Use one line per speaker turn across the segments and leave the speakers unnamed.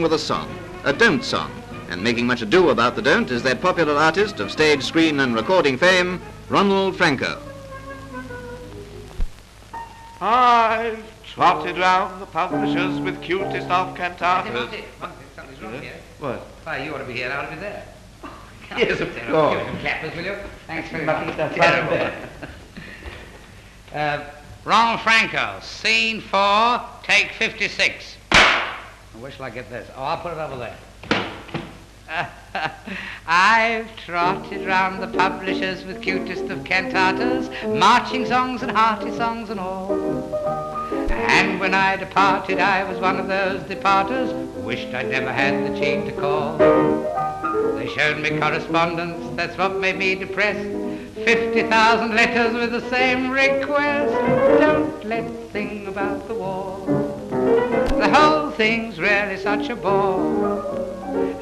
with a song, a don't song, and making much ado about the don't is that popular artist of stage, screen and recording fame, Ronald Frankau.
I've trotted round the publishers with cutest of cantatas.
Something's wrong here.
What?
Why, you ought to be here, I ought to be there.
Yes, of course.
us some clappers, will you? Thanks very
Much
much.
stuff
Terrible. uh, Ronald Frankau, scene four, take 56. Where shall I get this? Oh, I'll put it over there. I've trotted round the publishers with cutest of cantatas, marching songs and hearty songs and all. And when I departed, I was one of those departers, wished I'd never had the cheek to call. They showed me correspondence, that's what made me depressed. 50,000 letters with the same request. Don't let's sing about the war. Thing's really such a bore.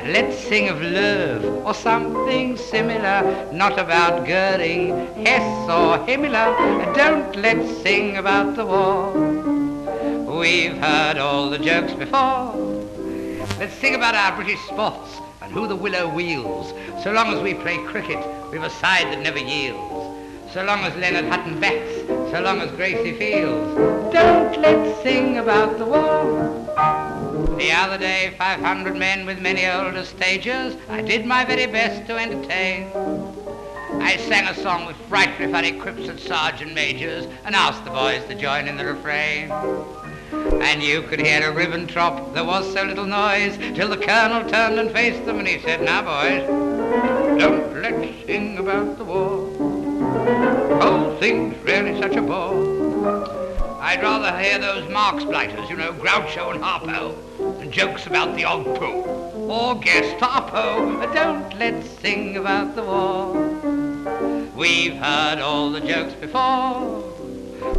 Let's sing of love or something similar, not about Goering, Hess or Himmler. Don't let's sing about the war. We've heard all the jokes before. Let's sing about our British sports and who the willow wheels. So long as we play cricket, we've a side that never yields. So long as Leonard Hutton bats, so long as Gracie fields. Don't let's sing about the war. The other day, 500 men with many older stagers, I did my very best to entertain. I sang a song with frightfully funny quips at sergeant majors and asked the boys to join in the refrain. And you could hear a ribbon drop, there was so little noise, till the colonel turned and faced them and he said, Now boys, don't let's sing about the war. Whole thing's really such a bore. I'd rather hear those Marx blighters, you know, Groucho and Harpo, and jokes about the old poo. Or Gestapo, don't let's sing about the war. We've heard all the jokes before.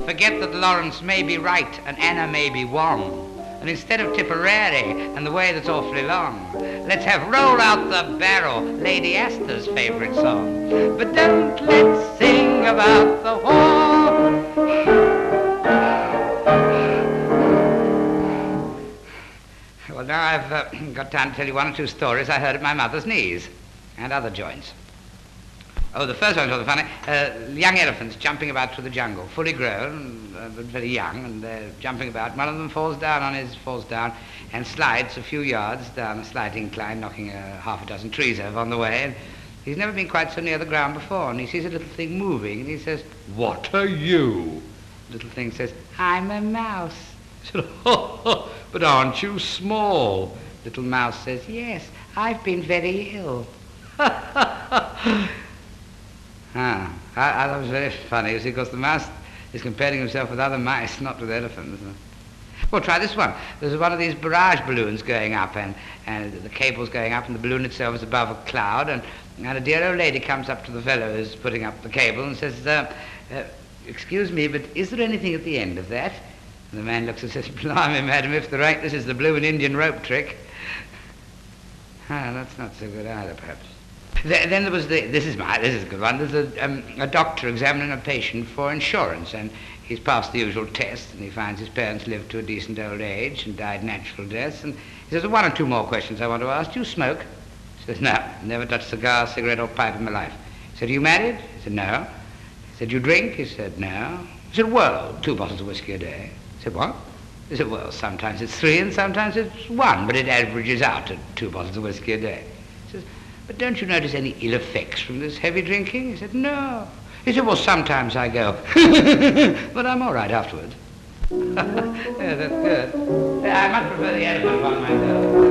Forget that Lawrence may be right and Anna may be wrong. And instead of Tipperary and the way that's awfully long, let's have Roll Out the Barrel, Lady Astor's favorite song. But don't let's sing about the war. Well, now I've uh, got time to tell you one or two stories I heard at my mother's knees and other joints. Oh, the first one's rather funny. Uh, young elephants jumping about through the jungle, fully grown, uh, but very young, and they're jumping about. One of them falls down on his, falls down and slides a few yards down a slight incline, knocking uh, half a dozen trees over on the way. And he's never been quite so near the ground before, and he sees a little thing moving, and he says, "What are you?" The Little thing says, "I'm a mouse." He said, "Oh, but aren't you small?" Little mouse says, "Yes, I've been very ill." Ah, I, I it was very funny, see, because the mouse is comparing himself with other mice, not with elephants. Well, try this one. There's one of these barrage balloons going up, and, and the cable's going up, and the balloon itself is above a cloud, and, and a dear old lady comes up to the fellow who's putting up the cable and says, uh, uh, excuse me, but is there anything at the end of that? And the man looks and says, blimey, madam, if there ain't, this is the blue and Indian rope trick. Ah, that's not so good either, perhaps. Th- Then there was the, this is my, this is a good one. There's a, um, a doctor examining a patient for insurance, and he's passed the usual test, and he finds his parents lived to a decent old age and died natural deaths, and he says, one or two more questions I want to ask. Do you smoke? He says, no, never touched cigar, cigarette, or pipe in my life. He said, are you married? He said, no. He said, you drink? He said, no. He said, well, two bottles of whiskey a day. He said, what? He said, well, sometimes it's three and sometimes it's one, but it averages out at two bottles of whiskey a day. He says, but don't you notice any ill effects from this heavy drinking? He said, no. He said, well, sometimes I go, but I'm all right afterwards. yeah, that's good. Yeah, I much prefer the elephant one myself.